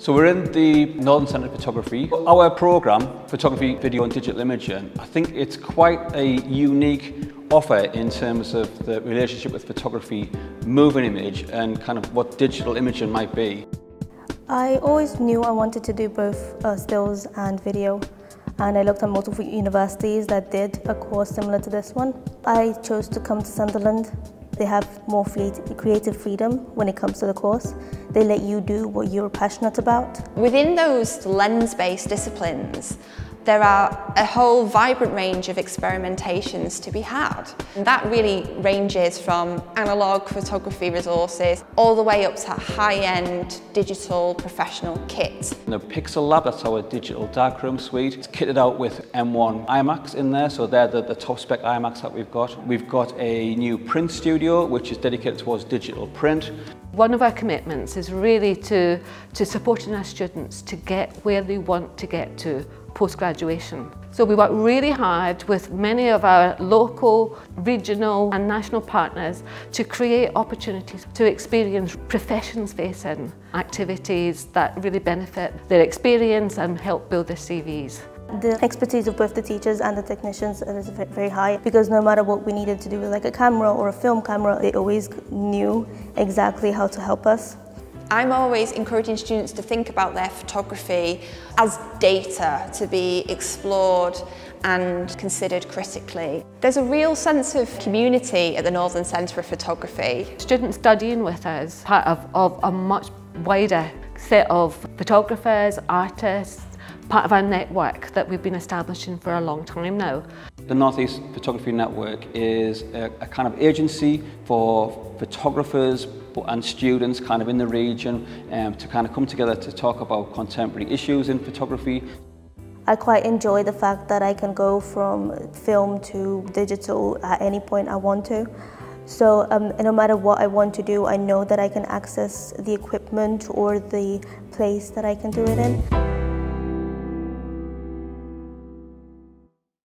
So we're in the Northern Centre of Photography. Our programme, Photography, Video and Digital Imaging, I think it's quite a unique offer in terms of the relationship with photography, moving image and kind of what digital imaging might be. I always knew I wanted to do both uh, stills and video and I looked at multiple universities that did a course similar to this one. I chose to come to Sunderland. They have more creative freedom when it comes to the course. They let you do what you're passionate about. Within those lens-based disciplines, there are a whole vibrant range of experimentations to be had. And that really ranges from analogue photography resources all the way up to high-end digital professional kit. The Pixel Lab, that's our digital darkroom suite. It's kitted out with M1 iMacs in there, so they're the, the top spec iMacs that we've got. We've got a new print studio, which is dedicated towards digital print. One of our commitments is really to, to supporting our students to get where they want to get to post-graduation. So we work really hard with many of our local, regional and national partners to create opportunities to experience professions-facing activities that really benefit their experience and help build their CVs. The expertise of both the teachers and the technicians is very high because no matter what we needed to do like a camera or a film camera, they always knew exactly how to help us. I'm always encouraging students to think about their photography as data to be explored and considered critically. There's a real sense of community at the Northern Centre of Photography. Students studying with us part of, of a much wider set of photographers, artists, part of our network that we've been establishing for a long time now. The Northeast Photography Network is a, a kind of agency for photographers and students kind of in the region um, to kind of come together to talk about contemporary issues in photography. I quite enjoy the fact that I can go from film to digital at any point I want to. So um, no matter what I want to do, I know that I can access the equipment or the place that I can do it in.